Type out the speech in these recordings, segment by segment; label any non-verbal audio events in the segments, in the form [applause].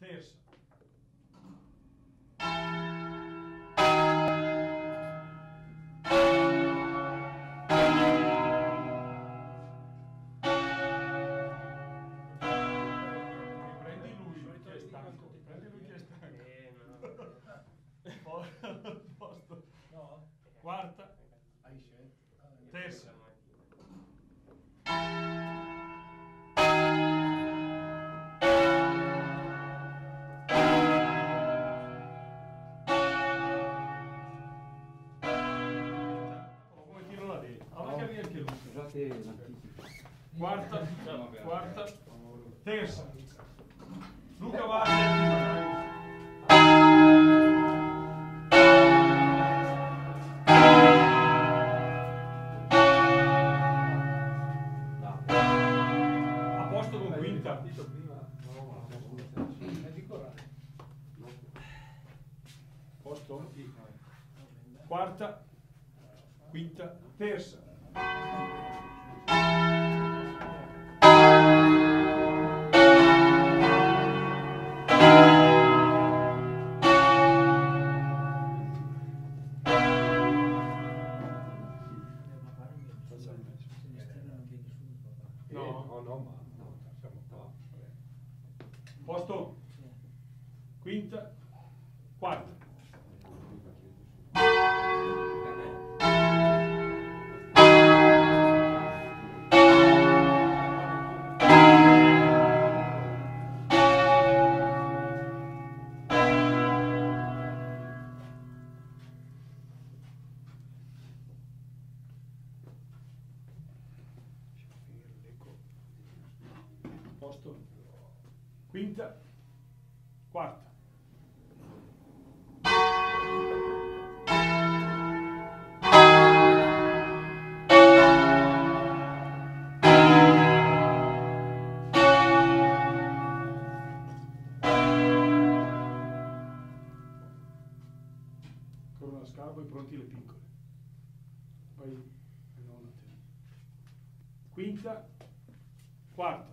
terza. Scusate l'anticipo. Quarta, quarta, terza. Luca va a A posto con quinta. È di coraggio. Posto? Quarta, quinta, terza. Quinta, quarta. Con una scarpa e pronti le piccole. Poi eh, non te. Quinta, quarta.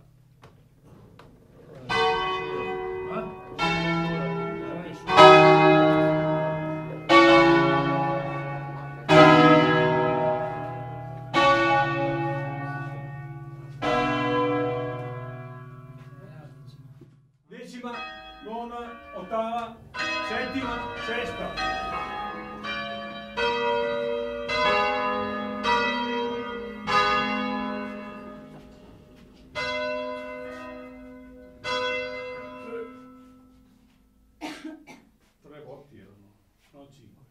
Ottava, settima, sesta. Tre volte erano, non cinque.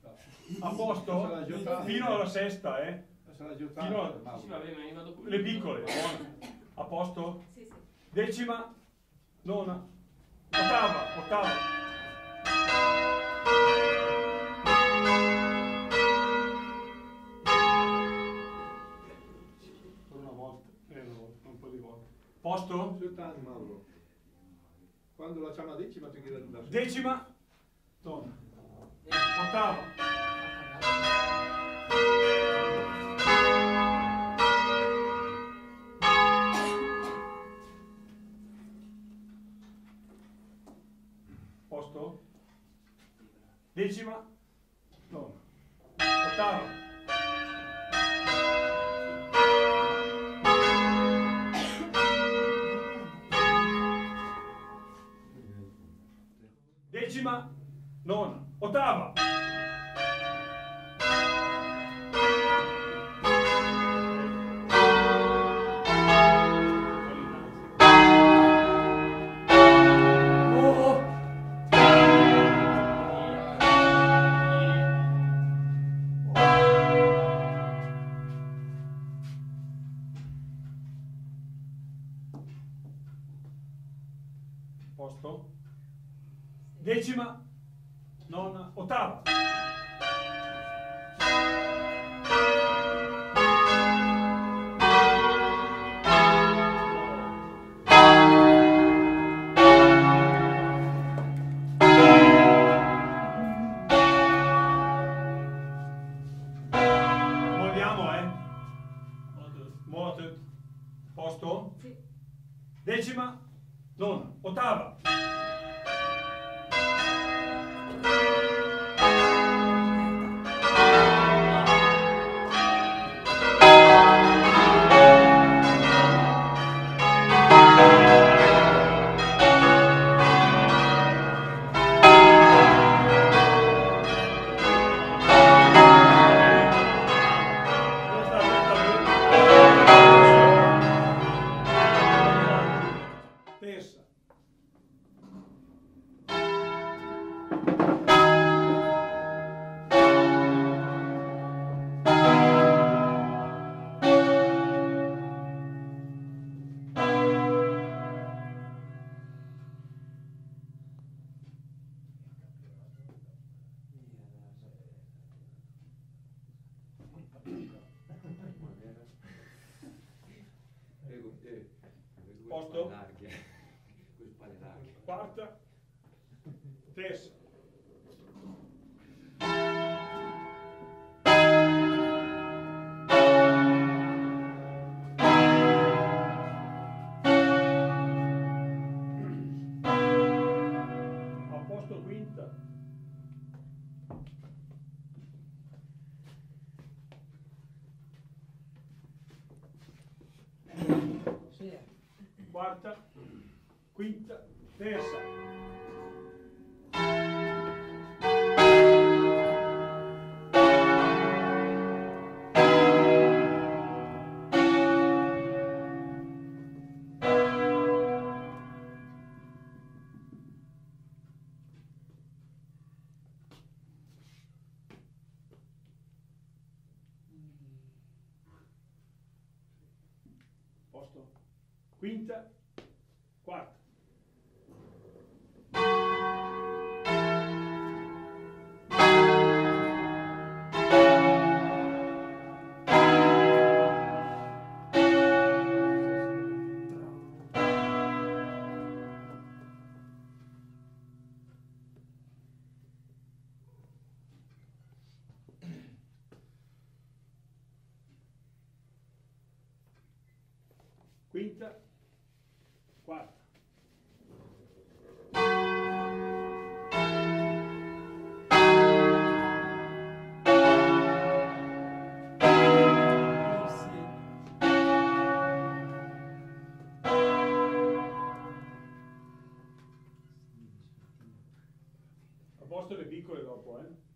A posto? Fino alla sesta, eh? Fino a-. Le piccole. A posto? Sì, sì. Decima, nona, ottava, ottava. Posto? Quando lasciamo la decima ti chiede da Decima, nona, ottava. Posto? Decima, nona, ottava. Decima, nona, ottava. Posto? Decima, nona, ottava. Molliamo, eh? Molto. Posto? Decima, nona, ottava. Posto? Con [laughs] spalle larghe. quarta, terza. Posto? Quinta, Quinta, quarta. A le piccole dopo, eh?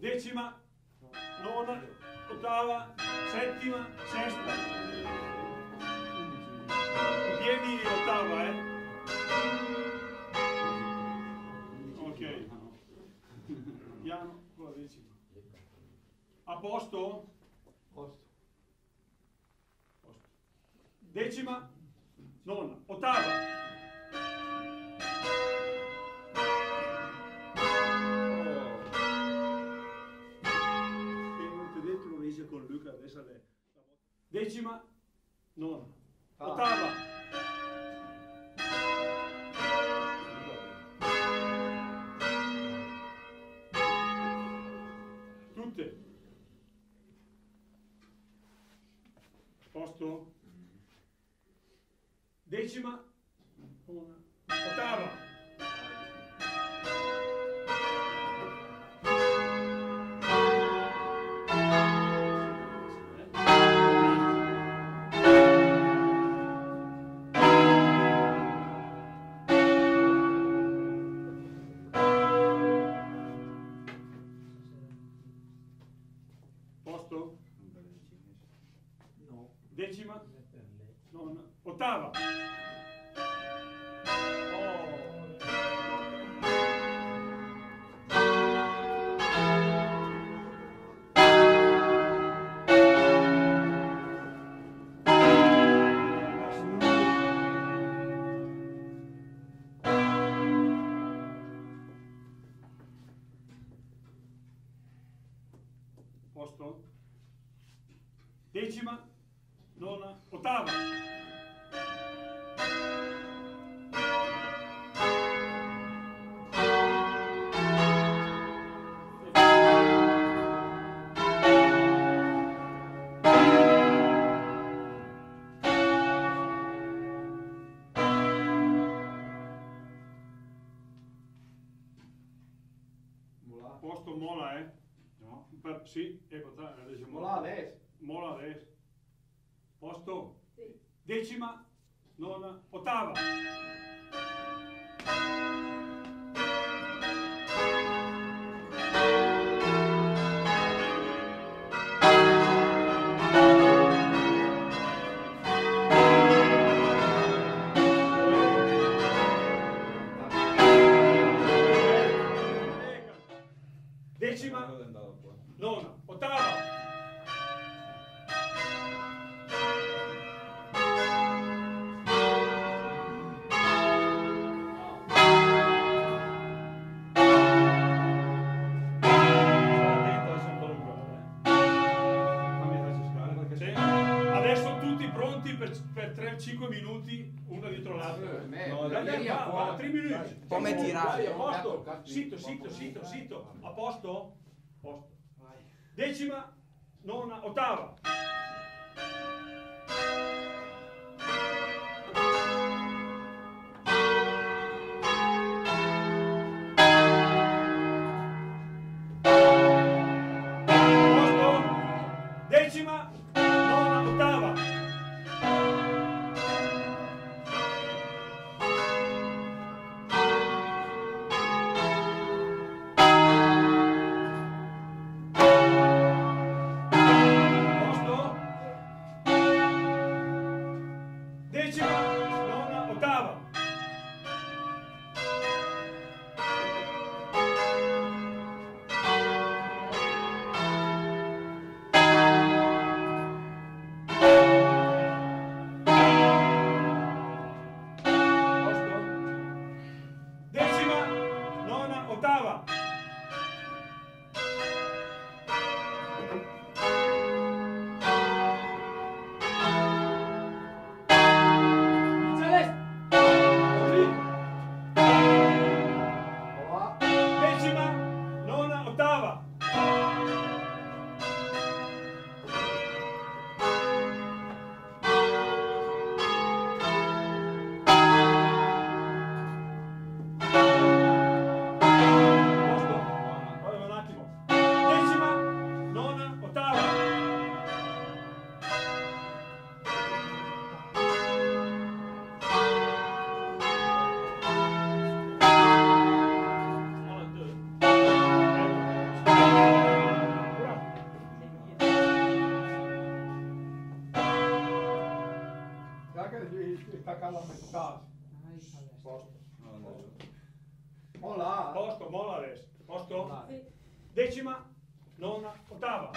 Decima, nona, ottava, settima, sesta. Piedi ottava, eh? Ok. Piano con la decima. A posto? Posto. Posto. Decima, nona, ottava. Decima, nona, Ah. ottava. Tutte. Posto? Decima, Decima, nona, ottava. Posto? Decima, sì, ecco, tra, adesso Mola adesso. Mola adesso. Posto? Sì. Decima, nona, ottava. 5 minuti uno dietro l'altro. No, dai, dai, va, va, 3 minuti. Come tirare? A posto, sito, sito, sito, sito. A posto? A posto. Decima, nona, ottava. está calamitado. Posto. Hola. Posto, molares. vas. Posto. Decima, nona, ottava.